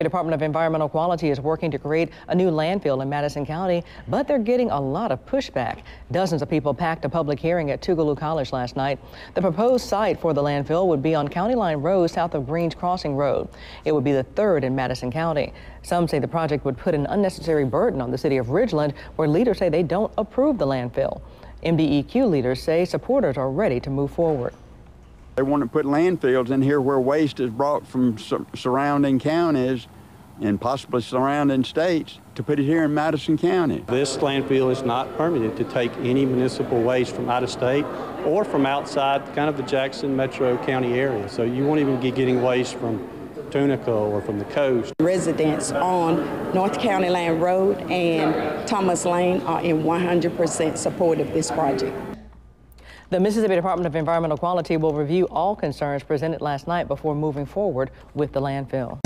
The Department of Environmental Quality is working to create a new landfill in Madison County, but they're getting a lot of pushback. Dozens of people packed a public hearing at Tougaloo College last night. The proposed site for the landfill would be on County Line Road south of Greens Crossing Road. It would be the third in Madison County. Some say the project would put an unnecessary burden on the city of Ridgeland, where leaders say they don't approve the landfill. MDEQ leaders say supporters are ready to move forward. They want to put landfills in here where waste is brought from sur- surrounding counties and possibly surrounding states to put it here in Madison County. This landfill is not permitted to take any municipal waste from out of state or from outside kind of the Jackson metro county area. So you won't even be getting waste from Tunica or from the coast. residents on North County Line Road and Thomas Lane are in 100% support of this project. The Mississippi Department of Environmental Quality will review all concerns presented last night before moving forward with the landfill.